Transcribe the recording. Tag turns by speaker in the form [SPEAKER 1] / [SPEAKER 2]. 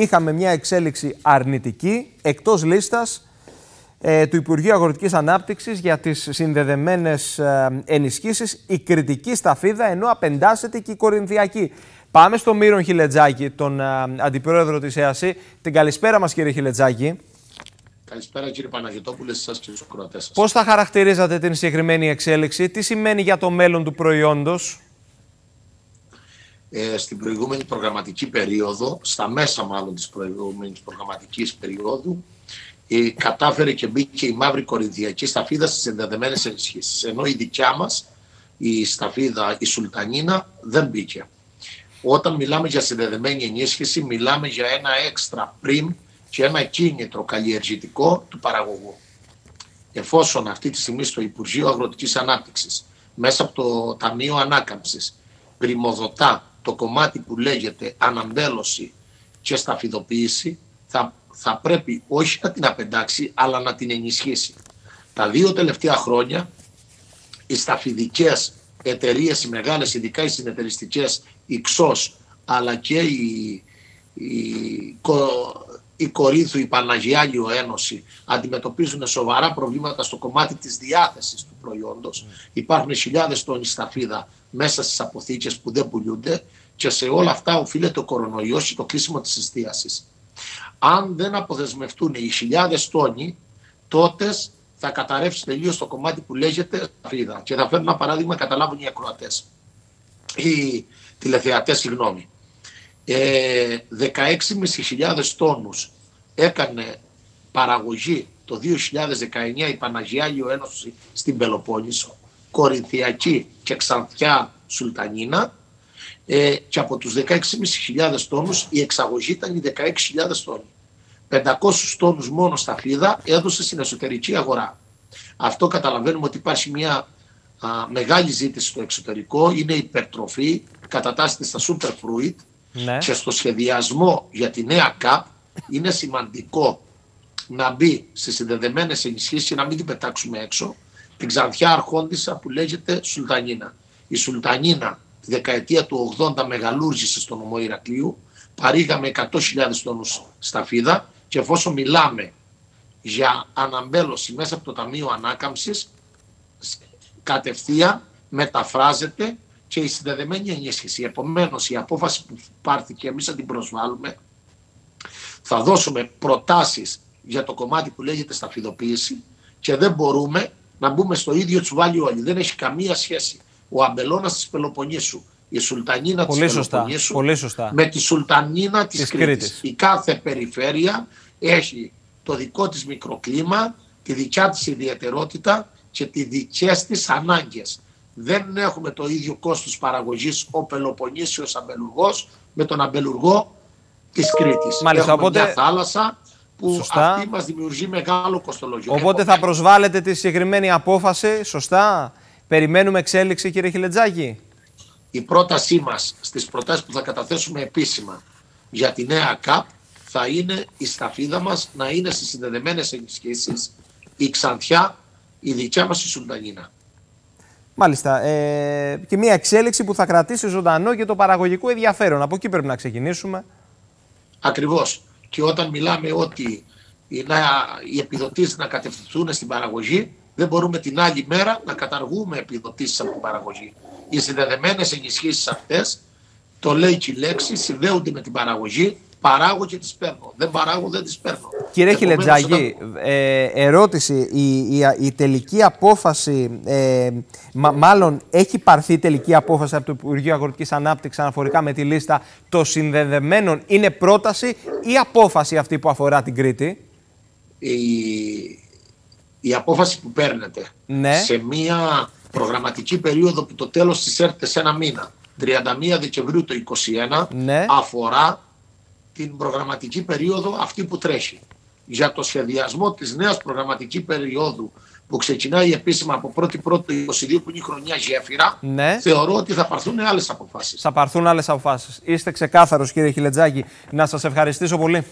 [SPEAKER 1] είχαμε μια εξέλιξη αρνητική εκτός λίστας ε, του Υπουργείου Αγροτικής Ανάπτυξης για τις συνδεδεμένες ε, ενισχύσεις, η κριτική σταφίδα ενώ απεντάσσεται και η κορινθιακή. Πάμε στο Μύρον Χιλετζάκη, τον ε, αντιπρόεδρο της ΕΑΣΥ. Την καλησπέρα μας κύριε Χιλετζάκη.
[SPEAKER 2] Καλησπέρα κύριε Παναγιώτοπουλε, εσά και του ακροατές σας.
[SPEAKER 1] Πώς θα χαρακτηρίζατε την συγκεκριμένη εξέλιξη, τι σημαίνει για το μέλλον του προϊόντος,
[SPEAKER 2] ε, Στην προηγούμενη προγραμματική περίοδο, στα μέσα μάλλον της προηγούμενης προγραμματικής περίοδου, ε, κατάφερε και μπήκε η μαύρη κορινθιακή σταφίδα στις ενδεδεμένες ενισχύσεις. Ενώ η δικιά μας, η σταφίδα, η Σουλτανίνα, δεν μπήκε. Όταν μιλάμε για συνδεδεμένη ενίσχυση, μιλάμε για ένα έξτρα πριν και ένα κίνητρο καλλιεργητικό του παραγωγού. Εφόσον αυτή τη στιγμή στο Υπουργείο Αγροτικής Ανάπτυξης, μέσα από το Ταμείο Ανάκαμψης, πρημοδοτά το κομμάτι που λέγεται αναμπέλωση και σταφιδοποίηση, θα, θα πρέπει όχι να την απεντάξει, αλλά να την ενισχύσει. Τα δύο τελευταία χρόνια, οι σταφιδικές εταιρείες, οι μεγάλες, ειδικά οι συνεταιριστικές, η ΞΟΣ, αλλά και οι, οι η Κορίνθου, η Παναγιάλιο Ένωση αντιμετωπίζουν σοβαρά προβλήματα στο κομμάτι της διάθεσης του προϊόντος. Υπάρχουν χιλιάδες τόνοι σταφίδα μέσα στις αποθήκες που δεν πουλούνται και σε όλα αυτά οφείλεται ο κορονοϊός και το κλείσιμο της εστίασης. Αν δεν αποδεσμευτούν οι χιλιάδες τόνοι, τότε θα καταρρεύσει τελείως το κομμάτι που λέγεται σταφίδα. Και θα φέρω ένα παράδειγμα, καταλάβουν οι ακροατές. Οι τηλεθεατές, συγγνώμη ε, 16.500 τόνους έκανε παραγωγή το 2019 η Παναγιάλιο Ένωση στην Πελοπόννησο, Κορινθιακή και Ξανθιά Σουλτανίνα ε, και από τους 16.500 τόνους η εξαγωγή ήταν οι 16.000 τόνοι. 500 τόνους μόνο στα φίδα έδωσε στην εσωτερική αγορά. Αυτό καταλαβαίνουμε ότι υπάρχει μια μεγάλη ζήτηση στο εξωτερικό, είναι υπερτροφή, κατατάσσεται στα superfruit ναι. και στο σχεδιασμό για τη νέα ΚΑΠ είναι σημαντικό να μπει σε συνδεδεμένες ενισχύσεις και να μην την πετάξουμε έξω την ξανθιά αρχόντισσα που λέγεται Σουλτανίνα. Η Σουλτανίνα τη δεκαετία του 80 μεγαλούργησε στο νομό Ηρακλείου, παρήγαμε 100.000 τόνους στα φίδα και εφόσον μιλάμε για αναμπέλωση μέσα από το Ταμείο Ανάκαμψης, κατευθείαν μεταφράζεται και η συνδεδεμένη ενίσχυση. Επομένως, η απόφαση που πάρθηκε, εμείς θα την προσβάλλουμε. Θα δώσουμε προτάσεις για το κομμάτι που λέγεται σταφιδοποίηση και δεν μπορούμε να μπούμε στο ίδιο τσουβάλι όλοι. Δεν έχει καμία σχέση ο αμπελώνας της Πελοποννήσου, η Σουλτανίνα της Πελοποννήσου με τη Σουλτανίνα της Κρήτης. Η κάθε περιφέρεια έχει το δικό της μικροκλίμα, τη δικιά της ιδιαιτερότητα και τι δικές της ανάγκες δεν έχουμε το ίδιο κόστος παραγωγής ο Πελοποννήσιος αμπελουργός με τον αμπελουργό της Κρήτης.
[SPEAKER 1] Μάλιστα,
[SPEAKER 2] έχουμε
[SPEAKER 1] οπότε...
[SPEAKER 2] μια θάλασσα που σωστά. αυτή μας δημιουργεί μεγάλο κοστολόγιο.
[SPEAKER 1] Οπότε θα προσβάλλετε τη συγκεκριμένη απόφαση, σωστά; Περιμένουμε εξέλιξη κύριε Χιλετζάκη;
[SPEAKER 2] Η πρότασή μας στις προτάσεις που θα καταθέσουμε επίσημα για τη νέα ΚΑΠ θα είναι η σταφίδα μας να είναι στις συνδεδεμένες ενισχύσεις η Ξανθιά, η δικιά μας η Σουλτανίνα.
[SPEAKER 1] Μάλιστα. Ε, και μια εξέλιξη που θα κρατήσει ζωντανό και το παραγωγικό ενδιαφέρον. Από εκεί πρέπει να ξεκινήσουμε.
[SPEAKER 2] Ακριβώς. Και όταν μιλάμε ότι οι, οι επιδοτήσεις να κατευθυνθούν στην παραγωγή, δεν μπορούμε την άλλη μέρα να καταργούμε επιδοτήσεις από την παραγωγή. Οι συνδεδεμένες ενισχύσεις αυτές, το λέει και η λέξη, συνδέονται με την παραγωγή παράγω και τις παίρνω. Δεν παράγω, δεν τις παίρνω.
[SPEAKER 1] Κύριε Χιλετζάγη, ε, ερώτηση. Η, η, η, τελική απόφαση, ε, μάλλον έχει πάρθει η τελική απόφαση από το Υπουργείο Αγροτικής Ανάπτυξης αναφορικά με τη λίστα των συνδεδεμένων. Είναι πρόταση ή απόφαση αυτή που αφορά την Κρήτη;
[SPEAKER 2] Η, η απόφαση που παίρνετε ναι. σε μια προγραμματική περίοδο που το τέλος της έρχεται σε ένα μήνα. 31 Δεκεμβρίου το 2021 ναι. αφορά την προγραμματική περίοδο αυτή που τρέχει. Για το σχεδιασμό της νέας προγραμματική περίοδου που ξεκινάει επίσημα από 1η Πρώτη 22 που είναι η χρονιά γέφυρα, ναι. θεωρώ ότι θα πάρθουν άλλες αποφάσεις.
[SPEAKER 1] Θα πάρθουν άλλες αποφάσεις. Είστε ξεκάθαρος κύριε Χιλετζάκη. Να σας ευχαριστήσω πολύ.